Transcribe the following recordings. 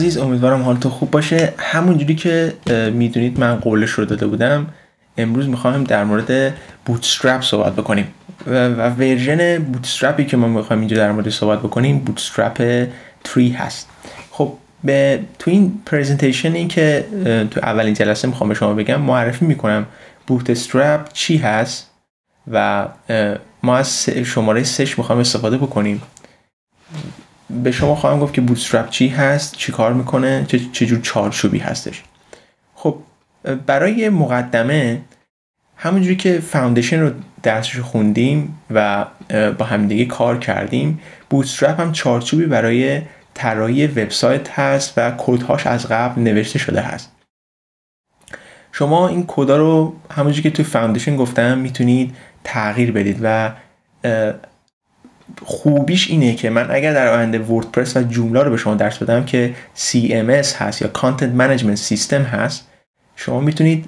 عزیز امیدوارم حالتون خوب باشه. همونجوری که می‌دونید من قولش رو داده بودم امروز می‌خوایم در مورد بوتسترپ صحبت بکنیم. و, version بوتسترپی که ما می‌خوایم اینجا در مورد صحبت بکنیم بوتسترپ 3 هست. خب به تو این presentation که تو اولین جلسه می‌خوام به شما بگم معرفی می‌کنم بوتسترپ چی هست و ما از شماره سه‌ش می‌خوایم استفاده بکنیم. به شما خواهم گفت که بوتسترپ چی هست چی کار می‌کنه چه چجور چارچوبی هستش. خب برای مقدمه همونجوری که فاوندیشن رو درسش خوندیم و با همدیگه کار کردیم بوتسترپ هم چارچوبی برای طراحی وبسایت هست و کدهاش از قبل نوشته شده هست. شما این کدا رو همونجوری که توی فاوندیشن گفتم می‌تونید تغییر بدید و خوبیش اینه که من اگر در آینده وردپرس و جوملا رو به شما درس بدم که CMS هست یا Content Management System هست شما می‌تونید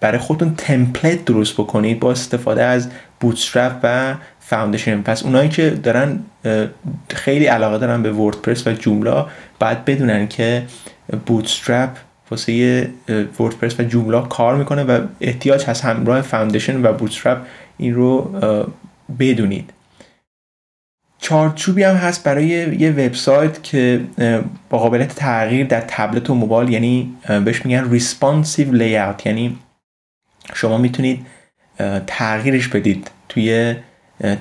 برای خودتون template درست بکنید با استفاده از بوتسترپ و فاوندیشن پس اونایی که دارن خیلی علاقه دارن به وردپرس و جوملا باید بدونن که بوتسترپ واسه وردپرس و جوملا کار می‌کنه و احتیاج هست همراه فاوندیشن و بوتسترپ این رو بدونید. چارچوبی هم هست برای یه وبسایت که با قابلیت تغییر در تبلت و موبایل یعنی بهش میگن responsive layout یعنی شما می‌تونید تغییرش بدید توی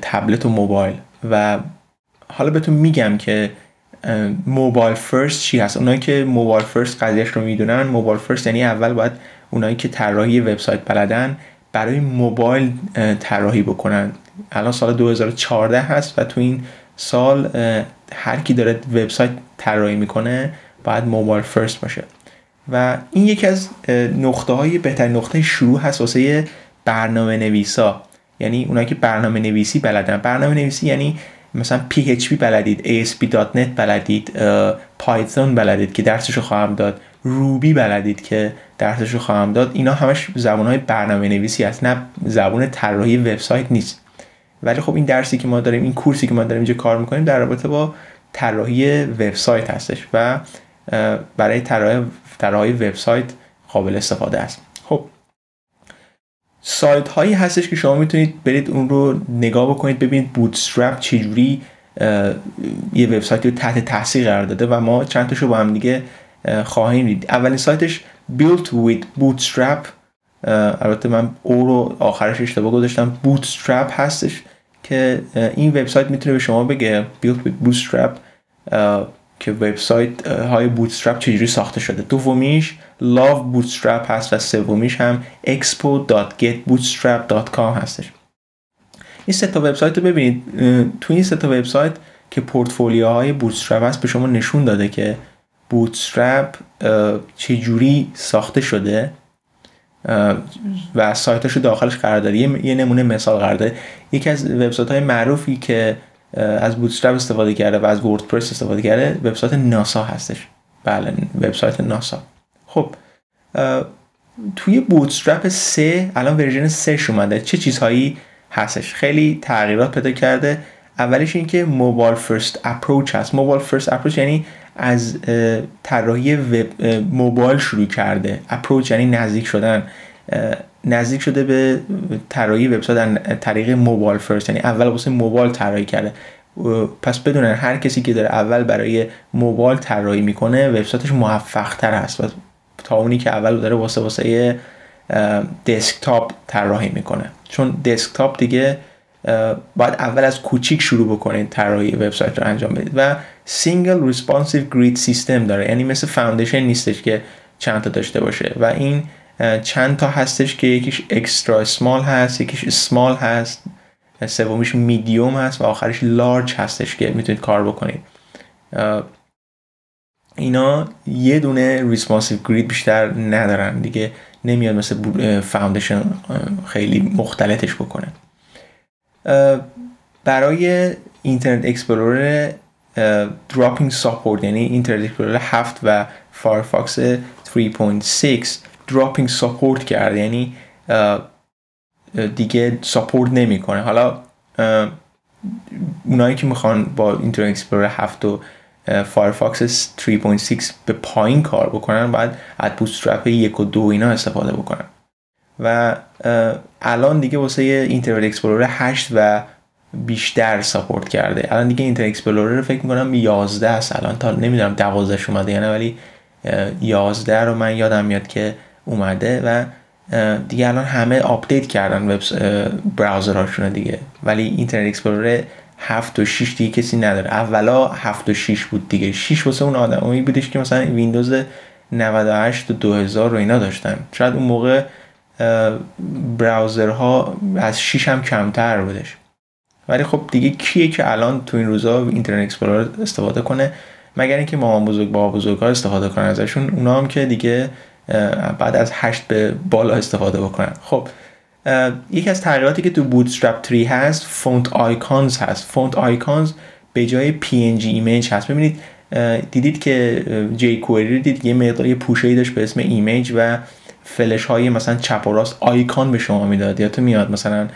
تبلت و موبایل. و حالا بهتون میگم که mobile first چی هست. اونایی که mobile first قضیه‌ش رو می‌دونن mobile first یعنی اول باید اونایی که طراحی وبسایت بلدن برای موبایل طراحی بکنن. الان سال 2014 هست و تو این سال هر کی داره وبسایت طراحی می‌کنه باید موبایل فرست باشه. و این یکی از نقطه های بهتر نقطه شروع هست واسه برنامه نویسا یعنی اونایی که برنامه نویسی بلدن. برنامه نویسی یعنی مثلا PHP بلدید ASP.NET بلدید پایتون بلدید که درسشو خواهم داد. روبی بلدید که درسشو خواهم داد. اینا همش زبان های برنامه نویسی هست. نه زبان طراحی وبسایت نیست. ولی خب این درسی که ما داریم این کورسی که ما داریم اینجا کار می‌کنیم در رابطه با طراحی وبسایت هستش و برای طراحی وبسایت قابل استفاده است. خب. سایت هایی هستش که شما می‌تونید برید اون رو نگاه بکنید ببینید بوتسترپ چجوری یه وبسایتی رو تحت تاثیر قرار داده و ما چند تاشو با هم دیگه خواهیم دید. اولین سایتش built with bootstrap البته من او رو آخرش اشتباه گذاشتم. Bootstrap هستش. که این وبسایت می‌تونه به شما بگه built with bootstrap که وبسایت های بوتسترپ چجوری ساخته شده. دومیش love bootstrap هست و سومیش هم expo.getbootstrap.com هستش. این سه تا وبسایت رو ببینید. تو این سه تا وبسایت که پورتفولیوهای بوتسترپ هست به شما نشون داده که بوتسترپ چجوری ساخته شده. و سایتاشو داخلش قرار یه نمونه مثال قرار داده. یکی از وبسایت های معروفی که از بوتسترپ استفاده کرده و از وردپرس استفاده کرده وبسایت ناسا هستش. بله وبسایت ناسا. خب توی بوتسترپ 3 الان ورژن 3 اومده. چه چیزهایی هستش؟ خیلی تغییرات پیدا کرده. اولش این که mobile first approach هست. mobile first approach یعنی از طراحی وب موبایل شروع کرده. approach یعنی نزدیک شدن. نزدیک شده به طراحی وبسایت در طریق mobile first. یعنی اول واسه موبایل طراحی کرده. پس بدونین هر کسی که داره اول برای موبایل طراحی می‌کنه وبسایتش موفق تر هست. و تا اونی که اول داره واسه واسه دسکتاپ طراحی می‌کنه. چون دسکتاپ دیگه باید اول از کوچیک شروع بکنید طراحی وبسایت رو انجام بدید. و single responsive grid system داره. یعنی مثل فاوندیشن نیستش که چند تا داشته باشه. و این چند تا هستش که یکیش extra small هست یکیش small هست سومیش میدیوم هست و آخرش large هستش که می‌تونید کار بکنید. اینا یه دونه responsive grid بیشتر ندارن. دیگه نمیاد مثل فاوندیشن خیلی مختلطش بکنه. برای اینترنت اکسپلورر dropping support یعنی اینترنت اکسپلورر 7 و فایرفاکس 3.6 dropping support کرده یعنی دیگه support نمی‌کنه. حالا اونایی که می‌خوان با اینترنت اکسپلورر 7 و فایرفاکس 3.6 به پایین کار بکنن باید از بوتسترپ یک و دو اینا استفاده بکنن. و الان دیگه واسه اینترنت اکسپلورر 8 و بیشتر support کرده. الان دیگه اینترنت اکسپلورر فکر می‌کنم 11 است الان تا نمی‌دونم 12 اومده یا نه ولی 11 رو من یادم میاد که اومده و دیگه الان همه update کردن وب browser هاشون دیگه. ولی اینترنت اکسپلورر 7 و 6 دیگه کسی نداره. اولا 7 و 6 بود دیگه. 6 واسه اون آدمایی بودش که مثلا ویندوز 98 و 2000 رو اینا داشتن. شاید اون موقع browser ها از 6 هم کمتر بودش. ولی خب دیگه کیه که الان تو این روزا اینترنت اکسپلورر استفاده کنه؟ مگر اینکه مامان بزرگ بابا ها استفاده کنن ازشون اونا هم که دیگه بعد از 8 به بالا استفاده بکنن. خب یکی از تغییراتی که تو بوتسترپ 3 هست font icons هست. font icons به جای PNG image هست. ببینید دیدید که jQuery دید یه مقدار پوشه داشت به اسم image و فلش های مثلا چپ و راست آیکان به شما می‌داد. یا تو میاد مثلا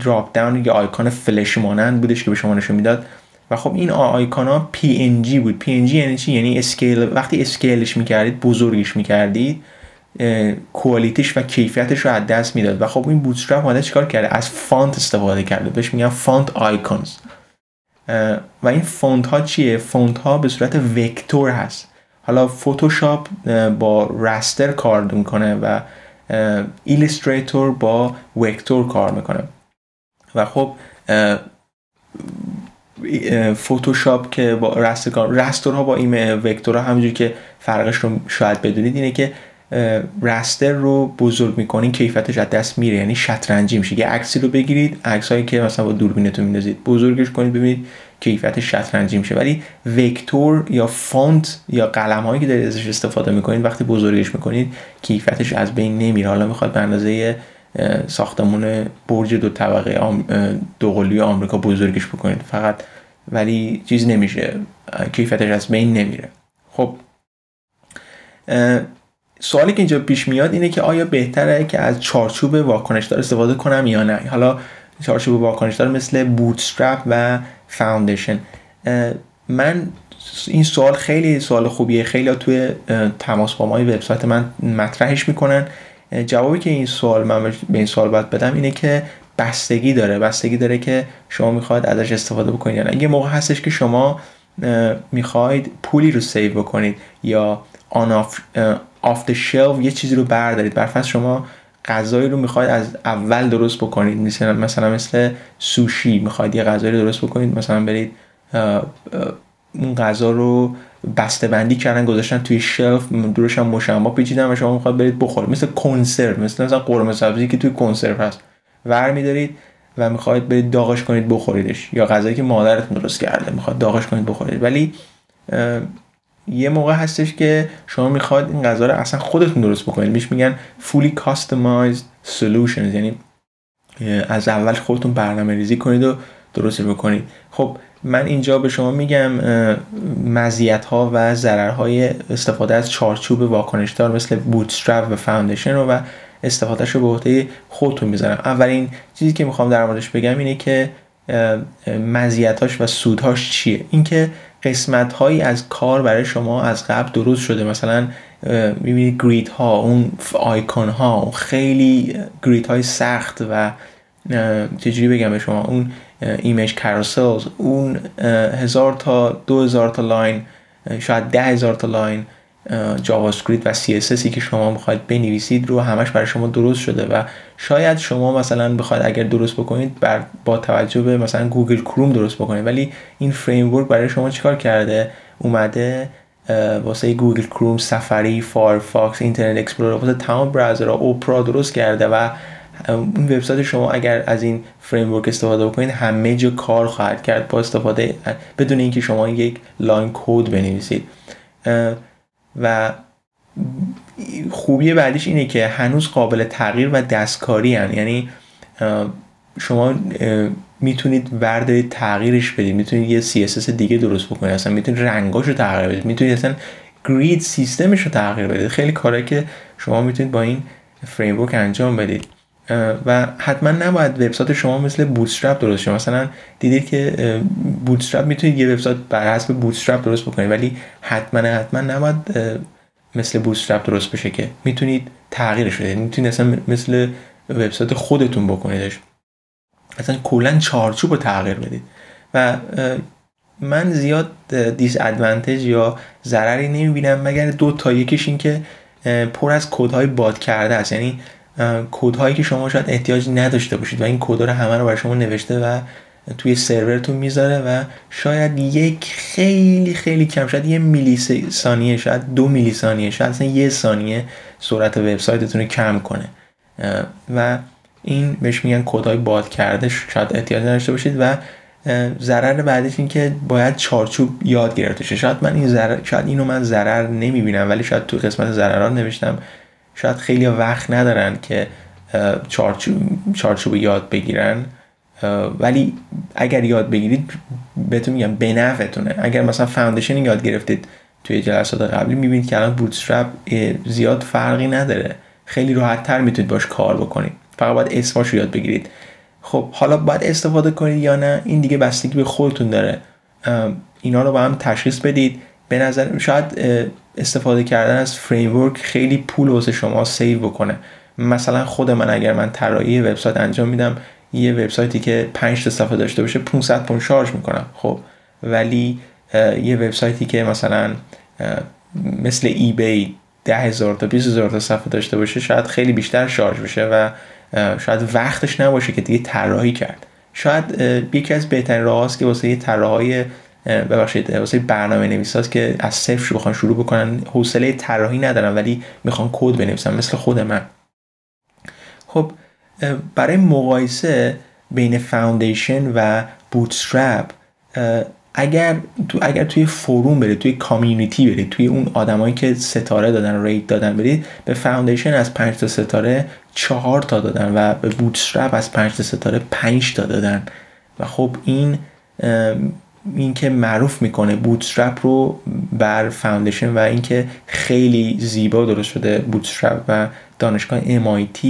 drop down یا آیکان فلش مانند بودش که به شما نشون می‌داد. و خب این آیکان ها PNG بود. PNG یعنی چی؟ یعنی scale وقتی scale ش می‌کردید بزرگش می‌کردید quality ش و کیفیتش رو از دست می‌داد. و خب این بوتسترپ اومده چیکار کرده؟ از font استفاده کرده. بهش میگن font icons و این فونت ها چیه؟ فونت ها به صورت vector هست. حالا فتوشاپ با raster کار می‌کنه و ایلاستریتور با vector کار می‌کنه. و خب فتوشاپ که با raster raster ها با این vector ها همونجوری که فرقش رو شاید بدونید اینه که رستر رو بزرگ می‌کنین کیفیتش از دست میره یعنی شطرنجی میشه. یه عکسی رو بگیرید عکس هایی که مثلا با دوربینتون میندازید بزرگش کنید ببینید کیفیتش شطرنجی میشه. ولی وکتور یا فونت یا قلم هایی که دارید ازش استفاده می‌کنید وقتی بزرگش می‌کنید کیفیتش از بین نمیره. حالا می‌خواد به اندازه ساختمون برج دو طبقه دو قلوی آمریکا بزرگش بکنید. فقط ولی چیز نمیشه کیفیتش از بین نمیره. خب سوالی که اینجا پیش میاد اینه که آیا بهتره که از چارچوب واکنش دار استفاده کنم یا نه؟ حالا چارچوب واکنش دار مثل بوتسترپ و فاوندیشن. من این سوال خیلی سوال خوبیه. خیلی توی تماس با مای وبسایت من مطرحش می‌کنن. جوابی که این سوال من به این سوال باید بدم اینه که بستگی داره. بستگی داره که شما می‌خواید ازش استفاده بکنید یا نه. یه موقع هستش که شما می‌خواید پولی رو save بکنید یا on off, off shelf یه چیزی رو بردارید. برفرض شما غذایی رو می‌خواید از اول درست بکنید. مثلا مثلا مثل سوشی می‌خواید یه غذایی رو درست بکنید. مثلا برید اون غذا رو بسته بندی کردن گذاشتن توی shelf دورش هم مشما پیچیدن و شما می‌خواد برید بخورید. مثل کنسرو مثل مثلا قرمه سبزی که توی کنسرو هست. ور میدارید و می‌خواید برید داغش کنید بخوریدش. یا غذایی که مادرتون درست کرده می‌خواد داغش کنید بخورید. ولی یه موقع هستش که شما می‌خواد این غذا رو اصلا خودتون درست بکنید. میش میگن fully customized solutions. یعنی از اول خودتون برنامه ریزی کنید و درست بکنید. خب من اینجا به شما میگم مزیت ها و ضررهای استفاده از چارچوب واکنشدار مثل بوتسترپ و فاوندیشن رو و استفادهش رو به عهده خودتون می‌ذارم. اولین چیزی که می‌خوام در موردش بگم اینه که مزیتاش و سودهاش چیه؟ اینکه قسمت هایی از کار برای شما از قبل درست شده. مثلا می‌بینید grid ها اون آیکون ها اون خیلی grid های سخت و چجوری بگم به شما اون image carousels اون هزار تا دو هزار تا line شاید ده هزار تا line JavaScript و CSS که شما می‌خواید بنویسید رو همش برای شما درست شده و شاید شما مثلا بخواید اگر درست بکنید بر با توجه به مثلا گوگل کروم درست بکنید. ولی این فریم برای شما چیکار کرده؟ اومده واسه گوگل کروم سافاری فایرفاکس اینترنت اکسپلورر واسه تمام browser ها اوپرا درست کرده و این وبسایت شما اگر از این فریم استفاده بکنید همه جا کار خواهد کرد با استفاده بدون اینکه شما یک line code بنویسید. و خوبی بعدیش اینه که هنوز قابل تغییر و دستکاری هن. یعنی شما می‌تونید بردارید تغییرش بدید. می‌تونید یه CSS دیگه درست بکنید. اصلا می‌تونید رنگاش رو تغییر بدید. می‌تونید اصلا grid system ش رو تغییر بدید. خیلی کاره که شما می‌تونید با این فریم انجام بدید. و حتما نباید وبسایت شما مثل بوتسترپ درست شه. مثلا دیدید که بوتسترپ می‌تونید یه وبسایت بر حسب بوتسترپ درست بکنید ولی حتما حتما نباید مثل بوتسترپ درست بشه که می‌تونید تغییرش بدید. می‌تونید اصلا مثل وبسایت خودتون بکنیدش. اصلا کلا چارچوب رو تغییر بدید. و من زیاد disadvantage یا ضرری نمی‌بینم مگر دو تا یکیش این که پر از کودهای باد کرده است. یعنی کودهایی که شما شاید احتیاج نداشته باشید و این کدها رو همه رو برای شما نوشته و توی سرورتون می‌ذاره و شاید یک خیلی خیلی کم شاید یه میلی ثانیه شاید دو میلی ثانیه شاید اصلا یه ثانیه سرعت وبسایتتون رو کم کنه. و این بهش میگن کدهای باد کرده شاید احتیاج نداشته باشید و ضرر بعدش این که باید چارچوب یاد گرفته شه. شاید من این ضرر شاید اینو من ضرر نمی‌بینم ولی شاید تو قسمت ضررات نوشتم شاید خیلی وقت ندارن که چارچوب, چارچوب یاد بگیرن. ولی اگر یاد بگیرید بهتون میگم به نفعتونه. اگر مثلا فاوندیشن یاد گرفتید توی جلسات قبلی می‌بینید که الان بوتسترپ زیاد فرقی نداره. خیلی راحت تر می‌تونید باش کار بکنید. فقط باید اسماش رو یاد بگیرید. خب حالا باید استفاده کنید یا نه؟ این دیگه بستگی به خودتون داره. اینا رو با هم تشخیص بدید. به نظر شاید استفاده کردن از framework خیلی پول واسه شما save بکنه. مثلا خود من اگر من طراحی وبسایت انجام میدم یه وبسایتی که 5 تا صفحه داشته باشه 500 پوند شارژ می‌کنم خب. ولی یه وبسایتی که مثلا مثل eBay ده هزار تا 20 هزار تا صفحه داشته باشه شاید خیلی بیشتر شارژ بشه و شاید وقتش نباشه که دیگه طراحی کرد. شاید یکی از بهترین راهاست که واسه یه طراحای ببخشید واسه برنامه نویساست که از صفر بخوان شروع بکنن. حوصله طراحی ندارن ولی می‌خوان کد بنویسن مثل خود من. خب برای مقایسه بین Foundation و Bootstrap اگر تو اگر توی forum برید توی community برید توی اون آدمایی که ستاره دادن rate دادن برید به Foundation از 5 تا ستاره 4 تا دادن و به Bootstrap از 5 تا ستاره 5 تا دادن. و خب این این که معروف می‌کنه Bootstrap رو بر Foundation و اینکه خیلی زیبا درست شده Bootstrap و دانشگاه MIT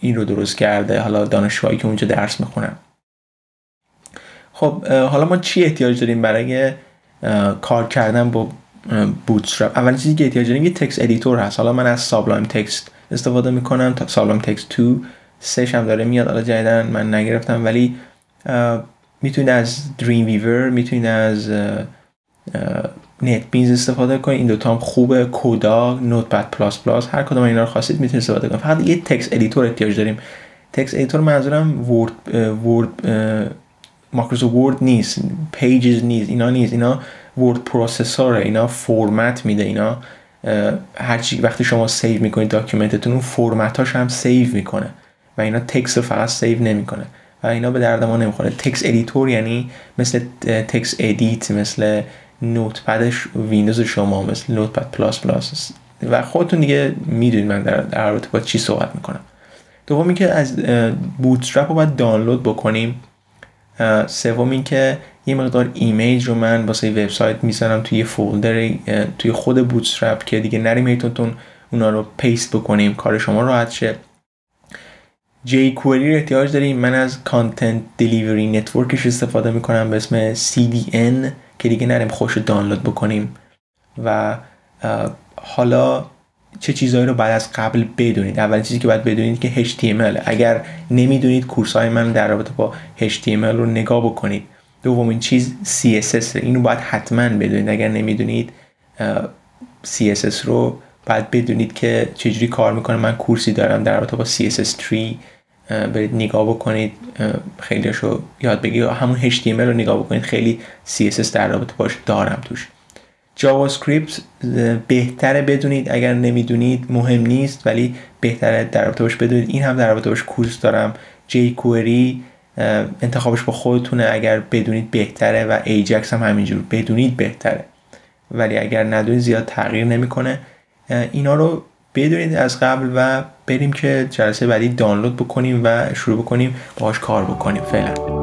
این رو درست کرده. حالا دانشگاهی که اونجا درس می‌خونن خب حالا ما چی احتیاج داریم برای کار کردن با Bootstrap اولین چیزی که احتیاج داریم یه text editor هست. حالا من از Sublime Text استفاده می‌کنم تا Sublime Text 2 سش هم داره میاد. حالا جدیدن من نگرفتم ولی می‌تونید از Dreamweaver می‌تونید از NetBeans استفاده کنید این دوتا هم خوبه. Coda Notepad++ هر کدوم اینا رو خواستید می‌تونید استفاده کنید. فقط یه text editor احتیاج داریم. text editor منظورم Word Word Microsoft Word نیست. Pages نیست. اینا نیست. اینا word processor ه اینا فرمت میده. اینا هرچی وقتی شما save می‌کنید document تون اون فرمتاش هم save می‌کنه. و اینا تکس رو فقط save نمی‌کنه. و اینا به درد ما نمی‌خوره. text editor یعنی مثل TextEdit مثل Notepad ش ویندوز شما مثل Notepad++. و خودتون دیگه می‌دونید من در, در رابطه با چی صحبت می‌کنم. دوم که از Bootstrap رو باید دانلود بکنیم. سوم که یه مقدار image رو من واسه وبسایت می‌ذارم توی folder توی خود Bootstrap که دیگه نریم اینترنت اونا رو paste بکنیم کار شما راحت شه. jQuery رو احتیاج داریم. من از content delivery network ش استفاده می‌کنم به اسم CDN که دیگه نریم خودش دانلود بکنیم و حالا چه چیزهایی رو بعد از قبل بدونید. اولین چیزی که باید بدونید که HTML. اگر نمی‌دونید کورس های من در رابطه با HTML رو نگاه بکنید. دومین چیز CSS اینو باید حتما بدونید. اگر نمی‌دونید CSS رو باید بدونید که چجوری کار می‌کنه. من کورسی دارم در رابطه با CSS3 برید نگاه بکنید. خیلیشو یاد بگیرید. همون HTML رو نگاه بکنید. خیلی CSS در رابطه باش دارم توش. JavaScript بهتره بدونید. اگر نمی‌دونید مهم نیست ولی بهتره در رابطه باش بدونید. این هم در رابطه باش course دارم. جی انتخابش با خودتونه. اگر بدونید بهتره و ایجکس هم همینجور. بدونید بهتره. ولی اگر ندونید زیاد تغییر نمی‌کنه. اینا رو بدونید از قبل و بریم که جلسه بعدی دانلود بکنیم و شروع بکنیم باهاش کار بکنیم فعلا.